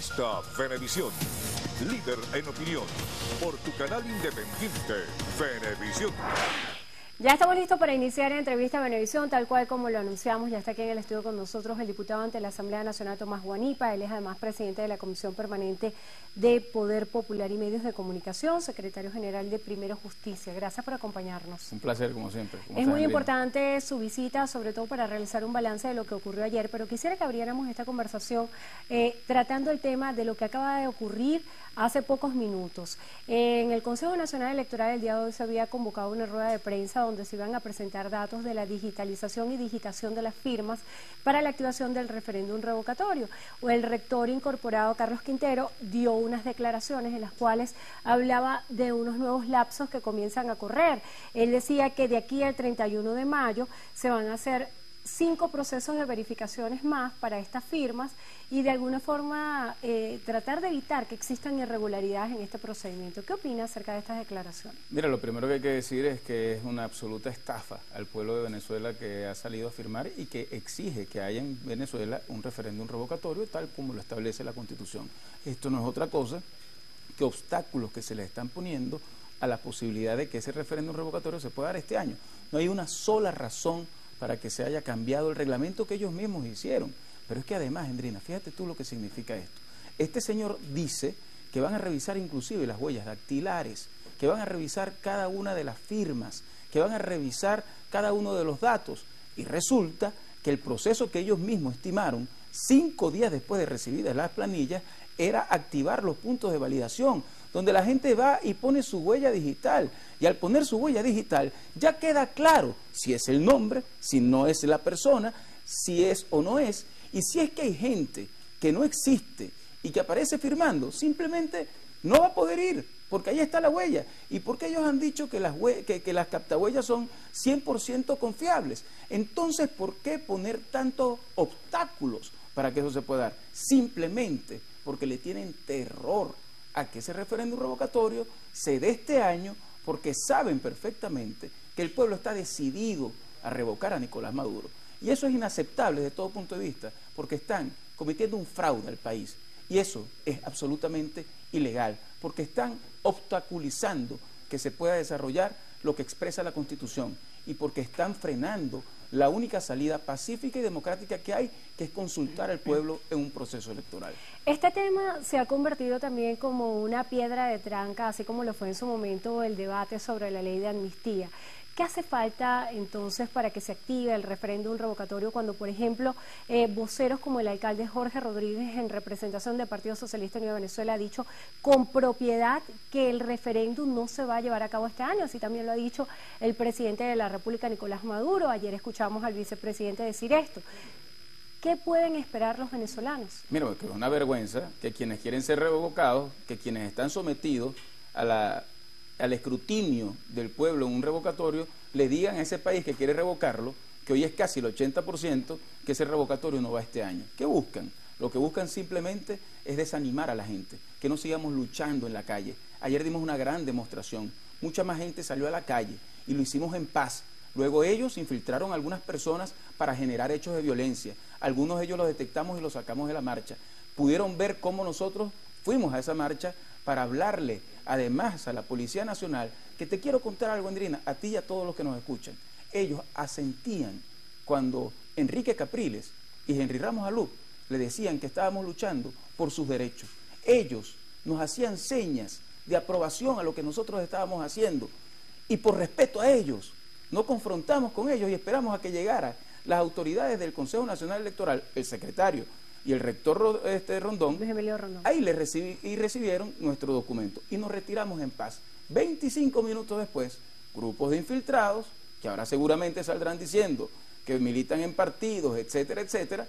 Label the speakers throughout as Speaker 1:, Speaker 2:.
Speaker 1: Revista Venevisión. Líder en opinión. Por tu canal independiente, Venevisión.
Speaker 2: Ya estamos listos para iniciar la entrevista a Benevisión, tal cual como lo anunciamos. Ya está aquí en el estudio con nosotros el diputado ante la Asamblea Nacional Tomás Guanipa. Él es además presidente de la Comisión Permanente de Poder Popular y Medios de Comunicación, secretario general de Primero Justicia. Gracias por acompañarnos.
Speaker 3: Un placer, como siempre.
Speaker 2: es muy importante su visita, sobre todo para realizar un balance de lo que ocurrió ayer, pero quisiera que abriéramos esta conversación eh, tratando el tema de lo que acaba de ocurrir hace pocos minutos. En el Consejo Nacional Electoral el día de hoy se había convocado una rueda de prensa donde se iban a presentar datos de la digitalización y digitación de las firmas para la activación del referéndum revocatorio. El rector incorporado Carlos Quintero dio unas declaraciones en las cuales hablaba de unos nuevos lapsos que comienzan a correr. Él decía que de aquí al 31 de mayo se van a hacer cinco procesos de verificaciones más para estas firmas y de alguna forma eh, tratar de evitar que existan irregularidades en este procedimiento. ¿Qué opina acerca de estas declaraciones?
Speaker 3: Mira, lo primero que hay que decir es que es una absoluta estafa al pueblo de Venezuela que ha salido a firmar y que exige que haya en Venezuela un referéndum revocatorio tal como lo establece la Constitución. Esto no es otra cosa que obstáculos que se le están poniendo a la posibilidad de que ese referéndum revocatorio se pueda dar este año. No hay una sola razón para que se haya cambiado el reglamento que ellos mismos hicieron. Pero es que además, Endrina, fíjate tú lo que significa esto. Este señor dice que van a revisar inclusive las huellas dactilares, que van a revisar cada una de las firmas, que van a revisar cada uno de los datos. Y resulta que el proceso que ellos mismos estimaron cinco días después de recibidas las planillas era activar los puntos de validación donde la gente va y pone su huella digital. Y al poner su huella digital ya queda claro si es el nombre, si no es la persona, si es o no es. Y si es que hay gente que no existe y que aparece firmando, simplemente no va a poder ir, porque ahí está la huella. ¿Y porque ellos han dicho que las, que, que las captahuellas son 100% confiables? Entonces, ¿por qué poner tantos obstáculos para que eso se pueda dar? Simplemente porque le tienen terror a que ese referéndum revocatorio se dé este año porque saben perfectamente que el pueblo está decidido a revocar a Nicolás Maduro. Y eso es inaceptable desde todo punto de vista, porque están cometiendo un fraude al país. Y eso es absolutamente ilegal, porque están obstaculizando que se pueda desarrollar lo que expresa la Constitución y porque están frenando la única salida pacífica y democrática que hay, que es consultar al pueblo en un proceso electoral.
Speaker 2: Este tema se ha convertido también como una piedra de tranca, así como lo fue en su momento el debate sobre la ley de amnistía. ¿Qué hace falta entonces para que se active el referéndum revocatorio cuando, por ejemplo, eh, voceros como el alcalde Jorge Rodríguez, en representación del Partido Socialista Unido de Venezuela, ha dicho con propiedad que el referéndum no se va a llevar a cabo este año? Así también lo ha dicho el presidente de la República, Nicolás Maduro. Ayer escuchamos al vicepresidente decir esto. ¿Qué pueden esperar los venezolanos?
Speaker 3: Mira, es una vergüenza que quienes quieren ser revocados, que quienes están sometidos a la al escrutinio del pueblo en un revocatorio, le digan a ese país que quiere revocarlo, que hoy es casi el 80%, que ese revocatorio no va este año. ¿Qué buscan? Lo que buscan simplemente es desanimar a la gente, que no sigamos luchando en la calle. Ayer dimos una gran demostración, mucha más gente salió a la calle y lo hicimos en paz. Luego ellos infiltraron a algunas personas para generar hechos de violencia. Algunos de ellos los detectamos y los sacamos de la marcha. Pudieron ver cómo nosotros fuimos a esa marcha para hablarle además a la Policía Nacional, que te quiero contar algo, Andrina, a ti y a todos los que nos escuchan. Ellos asentían cuando Enrique Capriles y Henry Ramos Alú le decían que estábamos luchando por sus derechos. Ellos nos hacían señas de aprobación a lo que nosotros estábamos haciendo. Y por respeto a ellos, no confrontamos con ellos y esperamos a que llegaran las autoridades del Consejo Nacional Electoral, el secretario y el rector este, Rondón, ahí le recibí, y recibieron nuestro documento y nos retiramos en paz. 25 minutos después, grupos de infiltrados, que ahora seguramente saldrán diciendo que militan en partidos, etcétera, etcétera,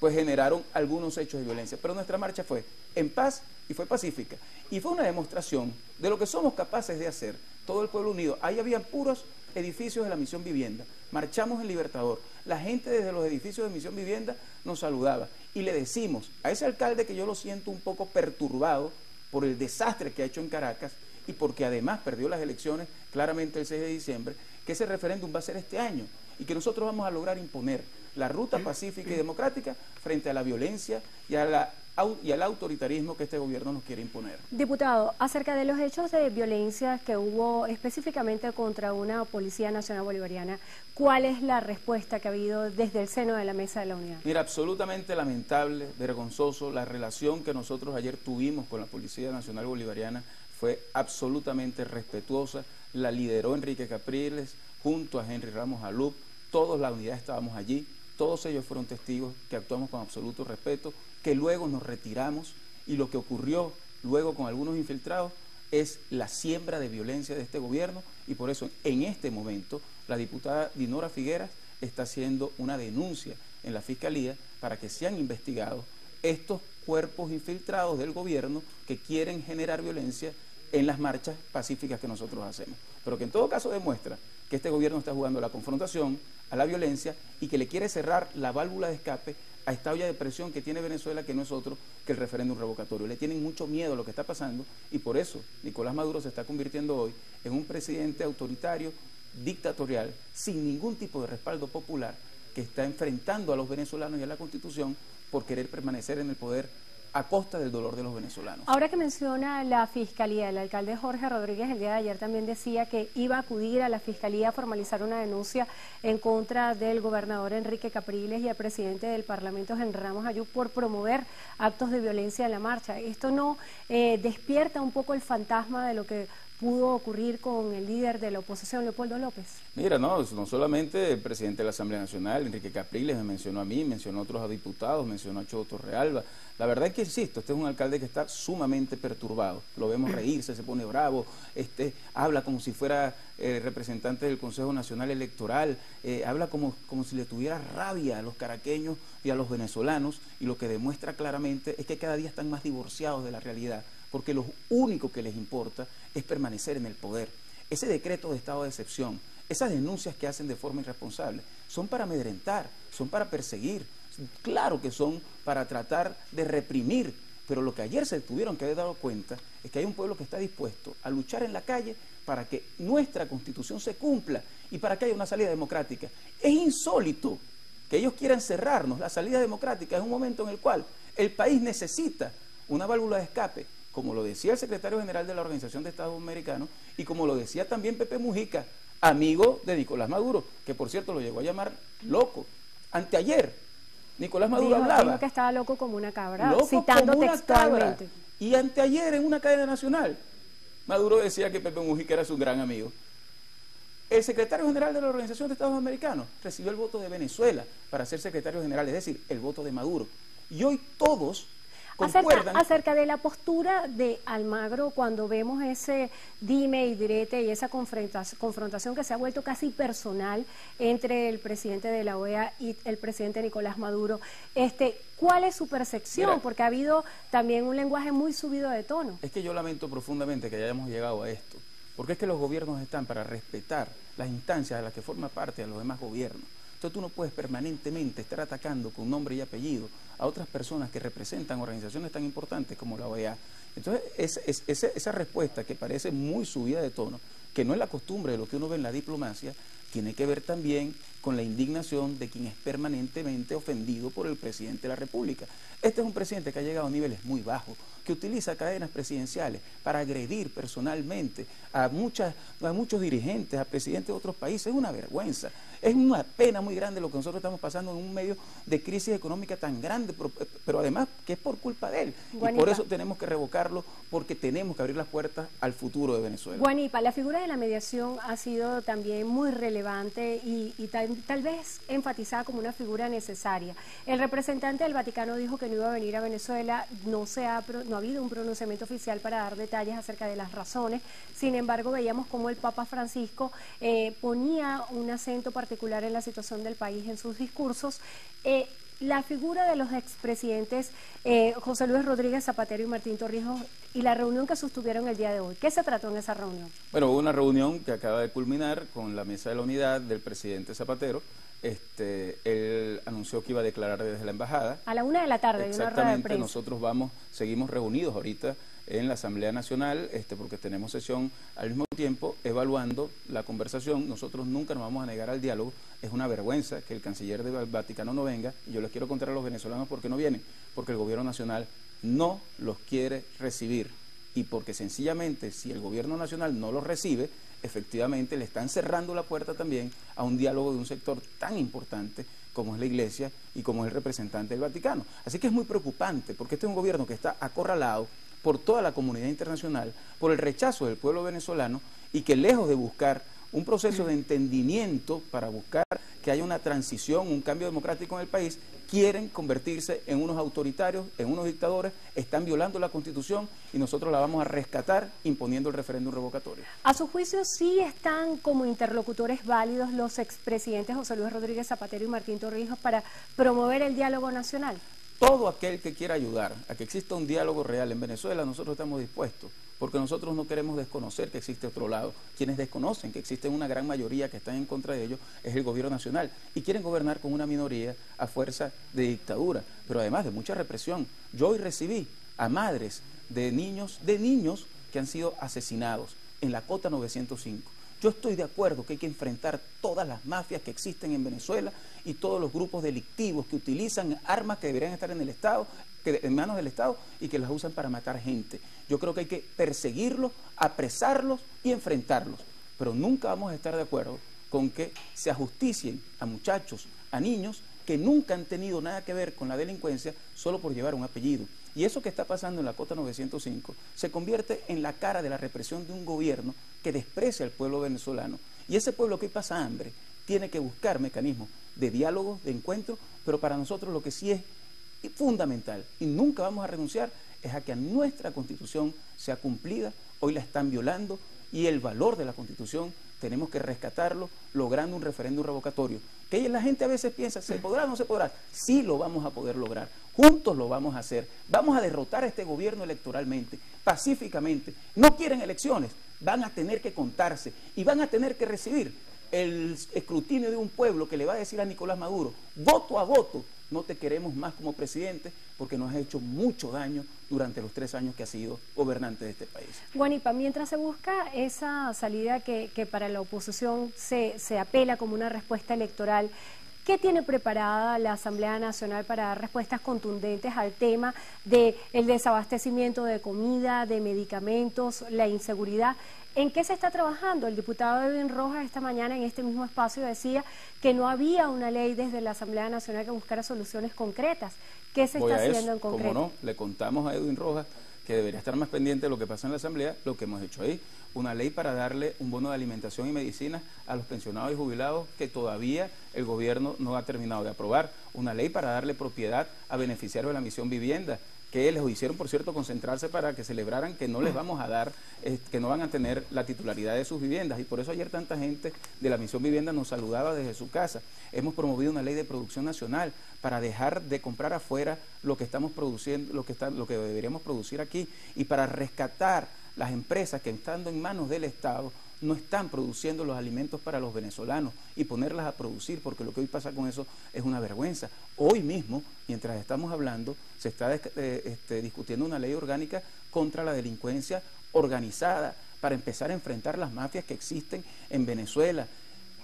Speaker 3: pues generaron algunos hechos de violencia. Pero nuestra marcha fue en paz y fue pacífica. Y fue una demostración de lo que somos capaces de hacer, todo el pueblo unido. Ahí habían puros edificios de la Misión Vivienda. Marchamos en Libertador. La gente desde los edificios de Misión Vivienda nos saludaba. Y le decimos a ese alcalde que yo lo siento un poco perturbado por el desastre que ha hecho en Caracas y porque además perdió las elecciones claramente el 6 de diciembre, que ese referéndum va a ser este año y que nosotros vamos a lograr imponer la ruta pacífica y democrática frente a la violencia y a la y al autoritarismo que este gobierno nos quiere imponer.
Speaker 2: Diputado, acerca de los hechos de violencia que hubo específicamente contra una Policía Nacional Bolivariana, ¿cuál es la respuesta que ha habido desde el seno de la Mesa de la Unidad?
Speaker 3: Mira, absolutamente lamentable, vergonzoso, la relación que nosotros ayer tuvimos con la Policía Nacional Bolivariana fue absolutamente respetuosa, la lideró Enrique Capriles junto a Henry Ramos Alup, todos la unidad estábamos allí, todos ellos fueron testigos que actuamos con absoluto respeto, que luego nos retiramos y lo que ocurrió luego con algunos infiltrados es la siembra de violencia de este gobierno y por eso en este momento la diputada Dinora Figueras está haciendo una denuncia en la Fiscalía para que sean investigados estos cuerpos infiltrados del gobierno que quieren generar violencia en las marchas pacíficas que nosotros hacemos. Pero que en todo caso demuestra que este gobierno está jugando a la confrontación, a la violencia y que le quiere cerrar la válvula de escape a esta olla de presión que tiene Venezuela, que no es otro que el referéndum revocatorio. Le tienen mucho miedo a lo que está pasando y por eso Nicolás Maduro se está convirtiendo hoy en un presidente autoritario, dictatorial, sin ningún tipo de respaldo popular, que está enfrentando a los venezolanos y a la Constitución por querer permanecer en el poder a costa del dolor de los venezolanos.
Speaker 2: Ahora que menciona la Fiscalía, el alcalde Jorge Rodríguez el día de ayer también decía que iba a acudir a la Fiscalía a formalizar una denuncia en contra del gobernador Enrique Capriles y el presidente del Parlamento, Henry Ramos Ayú, por promover actos de violencia en la marcha. ¿Esto no eh, despierta un poco el fantasma de lo que pudo ocurrir con el líder de la oposición, Leopoldo López?
Speaker 3: Mira, no, no solamente el presidente de la Asamblea Nacional, Enrique Capriles, me mencionó a mí, mencionó a otros diputados, mencionó a Torrealba. La verdad es que, insisto, este es un alcalde que está sumamente perturbado. Lo vemos reírse, se pone bravo, este, habla como si fuera eh, representante del Consejo Nacional Electoral, eh, habla como, como si le tuviera rabia a los caraqueños y a los venezolanos, y lo que demuestra claramente es que cada día están más divorciados de la realidad porque lo único que les importa es permanecer en el poder. Ese decreto de estado de excepción, esas denuncias que hacen de forma irresponsable, son para amedrentar, son para perseguir, claro que son para tratar de reprimir, pero lo que ayer se tuvieron que haber dado cuenta es que hay un pueblo que está dispuesto a luchar en la calle para que nuestra constitución se cumpla y para que haya una salida democrática. Es insólito que ellos quieran cerrarnos la salida democrática en un momento en el cual el país necesita una válvula de escape como lo decía el secretario general de la Organización de Estados Americanos y como lo decía también Pepe Mujica, amigo de Nicolás Maduro, que por cierto lo llegó a llamar loco. Anteayer, Nicolás Maduro hablaba.
Speaker 2: Dijo que estaba loco como una cabra, citando textualmente.
Speaker 3: Y anteayer en una cadena nacional, Maduro decía que Pepe Mujica era su gran amigo. El secretario general de la Organización de Estados Americanos recibió el voto de Venezuela para ser secretario general, es decir, el voto de Maduro. Y hoy todos
Speaker 2: Acerca, de la postura de Almagro cuando vemos ese dime y direte y esa confrontación que se ha vuelto casi personal entre el presidente de la OEA y el presidente Nicolás Maduro, este, ¿cuál es su percepción? Porque ha habido también un lenguaje muy subido de tono.
Speaker 3: Es que yo lamento profundamente que hayamos llegado a esto, porque es que los gobiernos están para respetar las instancias de las que forma parte de los demás gobiernos. Entonces tú no puedes permanentemente estar atacando con nombre y apellido a otras personas que representan organizaciones tan importantes como la OEA. Entonces esa respuesta que parece muy subida de tono, que no es la costumbre de lo que uno ve en la diplomacia, tiene que ver también con la indignación de quien es permanentemente ofendido por el presidente de la República. Este es un presidente que ha llegado a niveles muy bajos, que utiliza cadenas presidenciales para agredir personalmente a, muchas, a muchos dirigentes, a presidentes de otros países. Es una vergüenza. Es una pena muy grande lo que nosotros estamos pasando en un medio de crisis económica tan grande, pero, además que es por culpa de él. Y por eso tenemos que revocarlo, porque tenemos que abrir las puertas al futuro de Venezuela.
Speaker 2: Guanipa, la figura de la mediación ha sido también muy relevante y, tal, vez enfatizada como una figura necesaria. El representante del Vaticano dijo que no iba a venir a Venezuela, no, se ha, no ha habido un pronunciamiento oficial para dar detalles acerca de las razones, sin embargo veíamos como el Papa Francisco eh, ponía un acento particular particular en la situación del país en sus discursos. Eh, la figura de los expresidentes eh, José Luis Rodríguez Zapatero y Martín Torrijos y la reunión que sostuvieron el día de hoy. ¿Qué se trató en esa reunión?
Speaker 3: Bueno, hubo una reunión que acaba de culminar con la mesa de la unidad del presidente Zapatero. Este, él anunció que iba a declarar desde la embajada.
Speaker 2: A la una de la tarde,
Speaker 3: Exactamente, una nosotros vamos, seguimos reunidos ahorita en la Asamblea Nacional, este, porque tenemos sesión al mismo tiempo evaluando la conversación. Nosotros nunca nos vamos a negar al diálogo. Es una vergüenza que el canciller del Vaticano no venga. Y yo les quiero contar a los venezolanos por qué no vienen. Porque el gobierno nacional no los quiere recibir. Y porque sencillamente si el gobierno nacional no los recibe, efectivamente le están cerrando la puerta también a un diálogo de un sector tan importante como es la Iglesia y como es el representante del Vaticano. Así que es muy preocupante, porque este es un gobierno que está acorralado por toda la comunidad internacional, por el rechazo del pueblo venezolano y que lejos de buscar un proceso de entendimiento para buscar que haya una transición, un cambio democrático en el país, quieren convertirse en unos autoritarios, en unos dictadores, están violando la Constitución y nosotros la vamos a rescatar imponiendo el referéndum revocatorio.
Speaker 2: A su juicio, sí están como interlocutores válidos los expresidentes José Luis Rodríguez Zapatero y Martín Torrijos para promover el diálogo nacional.
Speaker 3: Todo aquel que quiera ayudar a que exista un diálogo real en Venezuela, nosotros estamos dispuestos porque nosotros no queremos desconocer que existe otro lado. Quienes desconocen que existe una gran mayoría que están en contra de ellos es el gobierno nacional y quieren gobernar con una minoría a fuerza de dictadura, pero además de mucha represión. Yo hoy recibí a madres de niños, de niños que han sido asesinados en la cota 905. Yo estoy de acuerdo que hay que enfrentar todas las mafias que existen en Venezuela y todos los grupos delictivos que utilizan armas que deberían estar en el Estado, en manos del Estado y que las usan para matar gente. Yo creo que hay que perseguirlos, apresarlos y enfrentarlos. Pero nunca vamos a estar de acuerdo con que se ajusticien a muchachos, a niños que nunca han tenido nada que ver con la delincuencia solo por llevar un apellido. Y eso que está pasando en la Cota 905 se convierte en la cara de la represión de un gobierno que desprecia al pueblo venezolano. Y ese pueblo que pasa hambre tiene que buscar mecanismos de diálogo, de encuentro, pero para nosotros lo que sí es fundamental y nunca vamos a renunciar es a que nuestra constitución sea cumplida. Hoy la están violando y el valor de la constitución tenemos que rescatarlo logrando un referéndum revocatorio. Que la gente a veces piensa, ¿se podrá o no se podrá? Sí lo vamos a poder lograr. Juntos lo vamos a hacer. Vamos a derrotar a este gobierno electoralmente, pacíficamente. No quieren elecciones, van a tener que contarse y van a tener que recibir el escrutinio de un pueblo que le va a decir a Nicolás Maduro, voto a voto, no te queremos más como presidente porque nos has hecho mucho daño durante los tres años que has sido gobernante de este país.
Speaker 2: Guanipa, mientras se busca esa salida que, para la oposición se, se apela como una respuesta electoral, ¿Qué tiene preparada la Asamblea Nacional para dar respuestas contundentes al tema del el desabastecimiento de comida, de medicamentos, la inseguridad? ¿En qué se está trabajando? El diputado Edwin Rojas esta mañana en este mismo espacio decía que no había una ley desde la Asamblea Nacional que buscara soluciones concretas. ¿Qué se está haciendo en concreto?
Speaker 3: Como no, le contamos a Edwin Rojas que debería estar más pendiente de lo que pasa en la Asamblea, lo que hemos hecho ahí. Una ley para darle un bono de alimentación y medicina a los pensionados y jubilados que todavía el gobierno no ha terminado de aprobar. Una ley para darle propiedad a beneficiarios de la misión vivienda que les hicieron, por cierto, concentrarse para que celebraran que no les vamos a dar, eh, que no van a tener la titularidad de sus viviendas. Y por eso ayer tanta gente de la Misión Vivienda nos saludaba desde su casa. Hemos promovido una ley de producción nacional para dejar de comprar afuera lo que estamos produciendo, lo que, está, lo que deberíamos producir aquí y para rescatar las empresas que estando en manos del Estado no están produciendo los alimentos para los venezolanos y ponerlas a producir, porque lo que hoy pasa con eso es una vergüenza. Hoy mismo, mientras estamos hablando, se está eh, este, discutiendo una ley orgánica contra la delincuencia organizada para empezar a enfrentar las mafias que existen en Venezuela.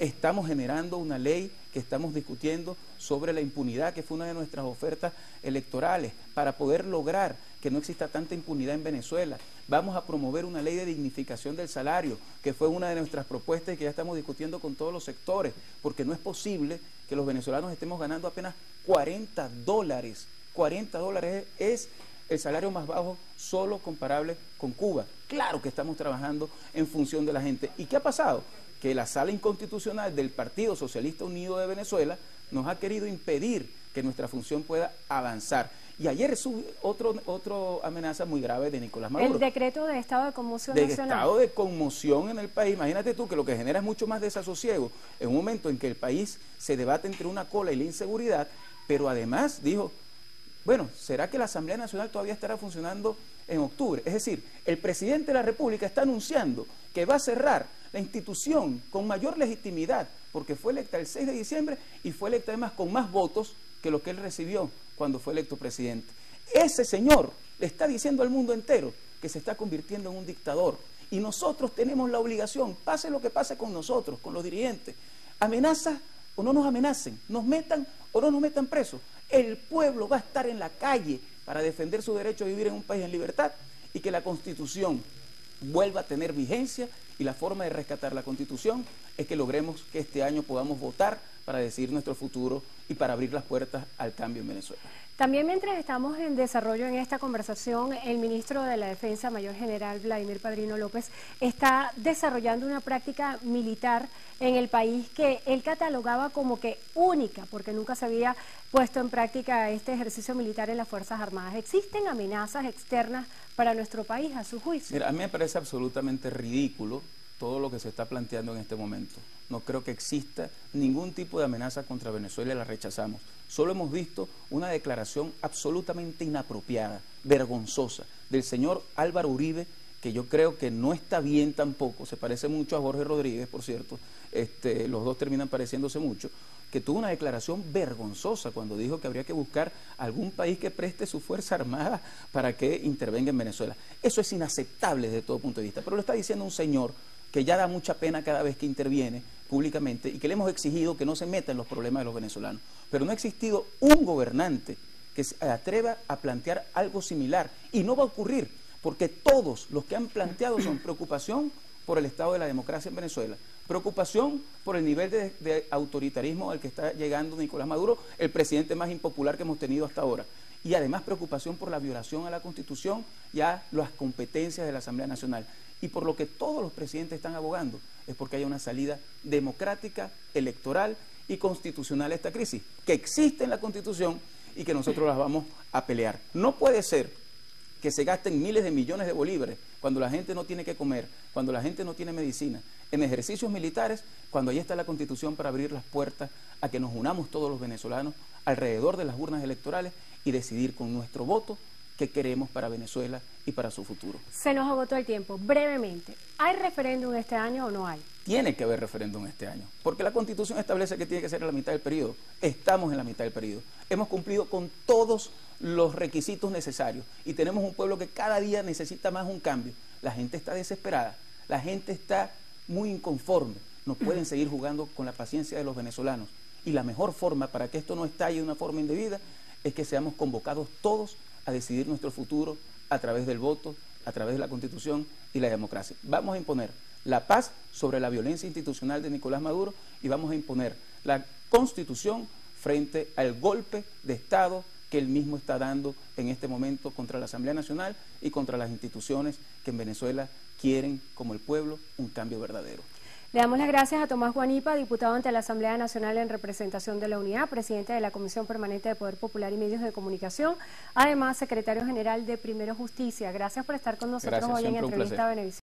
Speaker 3: Estamos generando una ley que estamos discutiendo sobre la impunidad, que fue una de nuestras ofertas electorales, para poder lograr que no exista tanta impunidad en Venezuela. Vamos a promover una ley de dignificación del salario, que fue una de nuestras propuestas y que ya estamos discutiendo con todos los sectores, porque no es posible que los venezolanos estemos ganando apenas 40 dólares. 40 dólares es el salario más bajo solo comparable con Cuba. Claro que estamos trabajando en función de la gente. ¿Y qué ha pasado? Que la sala inconstitucional del Partido Socialista Unido de Venezuela nos ha querido impedir que nuestra función pueda avanzar. Y ayer sube otro, otro amenaza muy grave de Nicolás Maduro.
Speaker 2: El decreto de estado de conmoción
Speaker 3: de estado de conmoción en el país. Imagínate tú que lo que genera es mucho más desasosiego en un momento en que el país se debate entre una cola y la inseguridad, pero además dijo, bueno, ¿será que la Asamblea Nacional todavía estará funcionando en octubre? Es decir, el presidente de la República está anunciando que va a cerrar la institución con mayor legitimidad, porque fue electa el 6 de diciembre y fue electa además con más votos que lo que él recibió cuando fue electo presidente. Ese señor le está diciendo al mundo entero que se está convirtiendo en un dictador. Y nosotros tenemos la obligación, pase lo que pase con nosotros, con los dirigentes, amenaza o no nos amenacen, nos metan o no nos metan presos. El pueblo va a estar en la calle para defender su derecho a vivir en un país en libertad y que la Constitución vuelva a tener vigencia y la forma de rescatar la Constitución es que logremos que este año podamos votar para decidir nuestro futuro y para abrir las puertas al cambio en Venezuela.
Speaker 2: También mientras estamos en desarrollo en esta conversación, el ministro de la Defensa, Mayor General Vladimir Padrino López, está desarrollando una práctica militar en el país que él catalogaba como que única, porque nunca se había puesto en práctica este ejercicio militar en las Fuerzas Armadas. ¿Existen amenazas externas para nuestro país, a su juicio?
Speaker 3: Mira, a mí me parece absolutamente ridículo todo lo que se está planteando en este momento. No creo que exista ningún tipo de amenaza contra Venezuela la rechazamos. Solo hemos visto una declaración absolutamente inapropiada, vergonzosa, del señor Álvaro Uribe, que yo creo que no está bien tampoco, se parece mucho a Jorge Rodríguez, por cierto, este, los dos terminan pareciéndose mucho, que tuvo una declaración vergonzosa cuando dijo que habría que buscar algún país que preste su fuerza armada para que intervenga en Venezuela. Eso es inaceptable desde todo punto de vista, pero lo está diciendo un señor que ya da mucha pena cada vez que interviene públicamente y que le hemos exigido que no se meta en los problemas de los venezolanos. Pero no ha existido un gobernante que se atreva a plantear algo similar y no va a ocurrir porque todos los que han planteado son preocupación por el estado de la democracia en Venezuela, preocupación por el nivel de, de, autoritarismo al que está llegando Nicolás Maduro, el presidente más impopular que hemos tenido hasta ahora, y además preocupación por la violación a la Constitución y a las competencias de la Asamblea Nacional. Y por lo que todos los presidentes están abogando es porque haya una salida democrática, electoral y constitucional a esta crisis, que existe en la Constitución y que nosotros las vamos a pelear. No puede ser que se gasten miles de millones de bolívares cuando la gente no tiene que comer, cuando la gente no tiene medicina, en ejercicios militares, cuando ahí está la Constitución para abrir las puertas a que nos unamos todos los venezolanos alrededor de las urnas electorales y decidir con nuestro voto que queremos para Venezuela y para su futuro.
Speaker 2: Se nos agotó el tiempo. Brevemente, ¿hay referéndum este año o no hay?
Speaker 3: Tiene que haber referéndum este año, porque la Constitución establece que tiene que ser a la mitad del periodo. Estamos en la mitad del periodo. Hemos cumplido con todos los requisitos necesarios y tenemos un pueblo que cada día necesita más un cambio. La gente está desesperada, la gente está muy inconforme. No pueden seguir jugando con la paciencia de los venezolanos. Y la mejor forma para que esto no estalle de una forma indebida es que seamos convocados todos a decidir nuestro futuro a través del voto, a través de la Constitución y la democracia. Vamos a imponer la paz sobre la violencia institucional de Nicolás Maduro y vamos a imponer la Constitución frente al golpe de Estado que él mismo está dando en este momento contra la Asamblea Nacional y contra las instituciones que en Venezuela quieren, como el pueblo, un cambio verdadero.
Speaker 2: Le damos las gracias a Tomás Guanipa, diputado ante la Asamblea Nacional en representación de la Unidad, presidente de la Comisión Permanente de Poder Popular y Medios de Comunicación, además secretario general de Primero Justicia. Gracias por estar con nosotros
Speaker 3: gracias,
Speaker 2: hoy en Entrevista a.